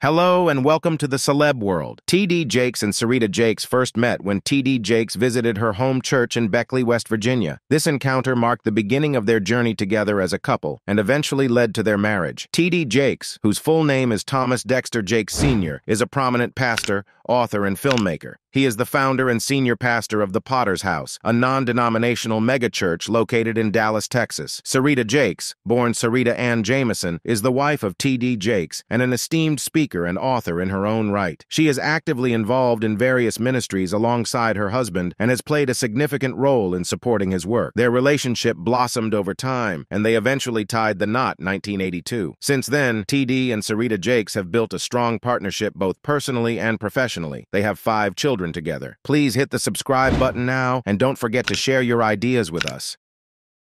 Hello and welcome to the celeb world. T.D. Jakes and Serita Jakes first met when T.D. Jakes visited her home church in Beckley, West Virginia. This encounter marked the beginning of their journey together as a couple and eventually led to their marriage. T.D. Jakes, whose full name is Thomas Dexter Jakes Sr., is a prominent pastor, author, and filmmaker. He is the founder and senior pastor of the Potter's House, a non-denominational megachurch located in Dallas, Texas. Serita Jakes, born Serita Ann Jameson, is the wife of T.D. Jakes and an esteemed speaker and author in her own right. She is actively involved in various ministries alongside her husband and has played a significant role in supporting his work. Their relationship blossomed over time, and they eventually tied the knot in 1982. Since then, T.D. and Serita Jakes have built a strong partnership both personally and professionally. They have five children together. Please hit the subscribe button now and don't forget to share your ideas with us.